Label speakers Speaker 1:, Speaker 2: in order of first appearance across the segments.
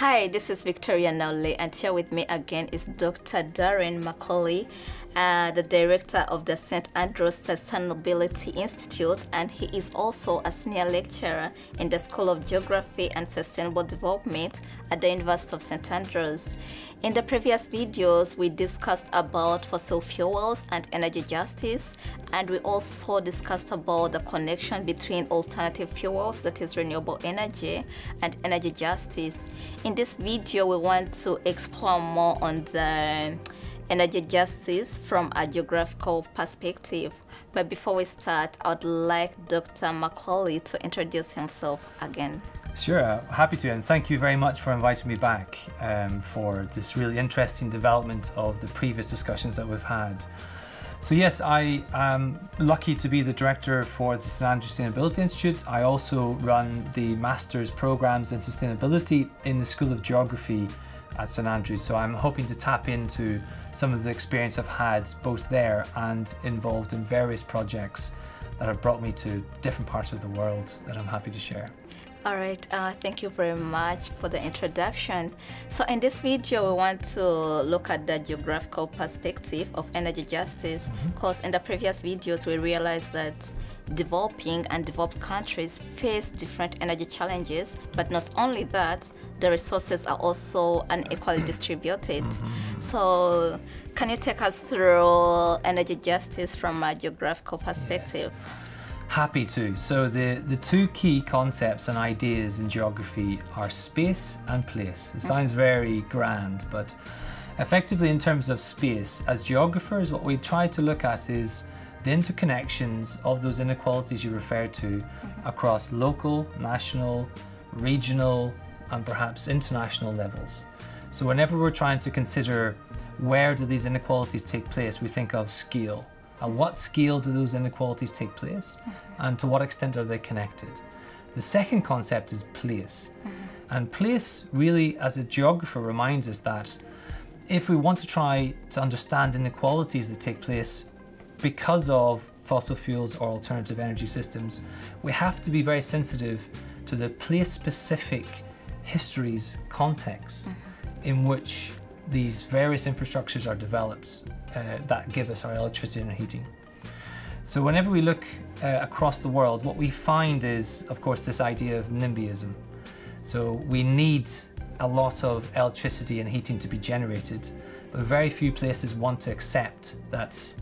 Speaker 1: Hi, this is Victoria Nalule, and here with me again is Dr. Darren McCauley, uh, the director of the St. Andrews Sustainability Institute, and he is also a senior lecturer in the School of Geography and Sustainable Development at the University of St. Andrews. In the previous videos, we discussed about fossil fuels and energy justice, and we also discussed about the connection between alternative fuels, that is renewable energy, and energy justice. In this video, we want to explore more on the energy justice from a geographical perspective. But before we start, I would like Dr. McCauley to introduce himself again.
Speaker 2: Sure, happy to, and thank you very much for inviting me back um, for this really interesting development of the previous discussions that we've had. So yes, I am lucky to be the director for the St Andrews Sustainability Institute. I also run the master's programs in sustainability in the School of Geography at St Andrews. So I'm hoping to tap into some of the experience I've had both there and involved in various projects that have brought me to different parts of the world that I'm happy to share.
Speaker 1: All right, uh, thank you very much for the introduction. So in this video, we want to look at the geographical perspective of energy justice because mm-hmm. in the previous videos, we realized that developing and developed countries face different energy challenges, but not only that, the resources are also unequally distributed. Mm-hmm. So can you take us through energy justice from a geographical perspective?
Speaker 2: Happy to. So the, the two key concepts and ideas in geography are space and place. It sounds very grand, but effectively in terms of space, as geographers, what we try to look at is the interconnections of those inequalities you referred to mm-hmm. across local, national, regional, and perhaps international levels. So whenever we're trying to consider where do these inequalities take place, we think of scale. At what scale do those inequalities take place? Mm-hmm. And to what extent are they connected? The second concept is place. Mm-hmm. And place really, as a geographer, reminds us that if we want to try to understand inequalities that take place because of fossil fuels or alternative energy systems, we have to be very sensitive to the place specific histories, contexts mm-hmm. in which these various infrastructures are developed uh, that give us our electricity and our heating. So whenever we look uh, across the world, what we find is, of course, this idea of NIMBYism. So we need a lot of electricity and heating to be generated, but very few places want to accept that's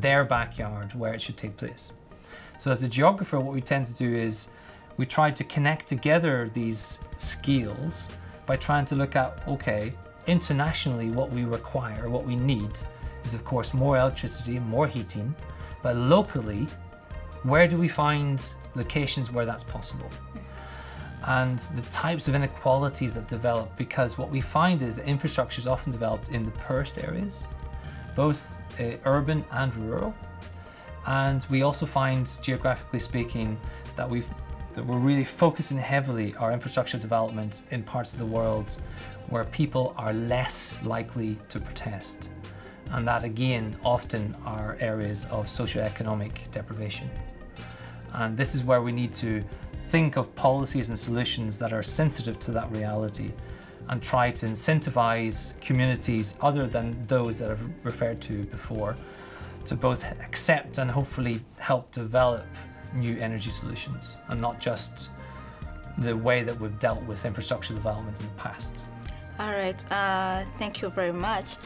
Speaker 2: their backyard where it should take place. So as a geographer, what we tend to do is we try to connect together these skills by trying to look at, okay, internationally what we require, what we need is of course more electricity, more heating, but locally, where do we find locations where that's possible? And the types of inequalities that develop, because what we find is that infrastructure is often developed in the poorest areas, both uh, urban and rural. And we also find, geographically speaking, that we've that we're really focusing heavily our infrastructure development in parts of the world where people are less likely to protest and that again often are areas of socioeconomic deprivation. And this is where we need to think of policies and solutions that are sensitive to that reality and try to incentivize communities other than those that I've referred to before to both accept and hopefully help develop new energy solutions and not just the way that we've dealt with infrastructure development in the past.
Speaker 1: All right, uh, thank you very much.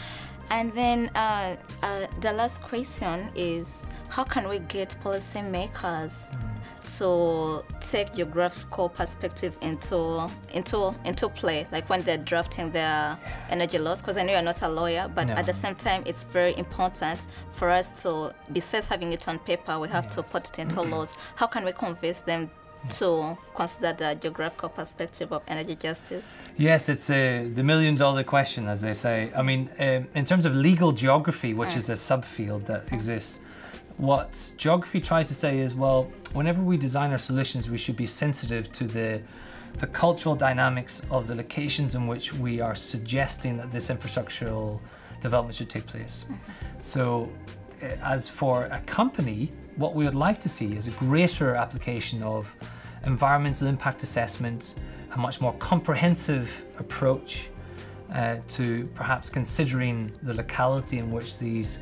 Speaker 1: And then uh, uh, the last question is how can we get policymakers mm. to take geographical perspective into into into play, like when they're drafting their energy laws? Because I know you're not a lawyer, but no. at the same time, it's very important for us to, besides having it on paper, we have yes. to put it into laws. How can we convince them to consider the geographical perspective of energy justice?
Speaker 2: Yes, it's a, the million dollar question, as they say. I mean, um, in terms of legal geography, which mm. is a subfield that mm. exists, what geography tries to say is well, whenever we design our solutions, we should be sensitive to the the cultural dynamics of the locations in which we are suggesting that this infrastructural development should take place. Mm-hmm. So, uh, as for a company, what we would like to see is a greater application of environmental impact assessment, a much more comprehensive approach uh, to perhaps considering the locality in which these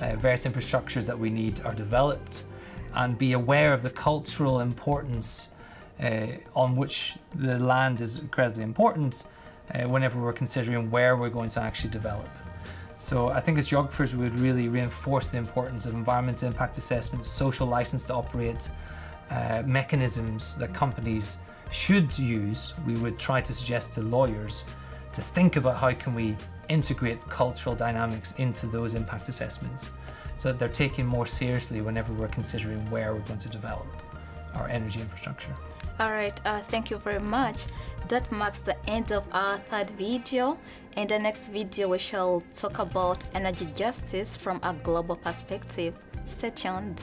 Speaker 2: uh, various infrastructures that we need are developed and be aware of the cultural importance uh, on which the land is incredibly important uh, whenever we're considering where we're going to actually develop. So I think as geographers we would really reinforce the importance of environmental impact assessments, social license to operate, uh, mechanisms that companies should use. We would try to suggest to lawyers to think about how can we integrate cultural dynamics into those impact assessments so that they're taken more seriously whenever we're considering where we're going to develop our energy infrastructure.
Speaker 1: All right, uh, thank you very much. That marks the end of our third video. In the next video, we shall talk about energy justice from a global perspective. Stay tuned.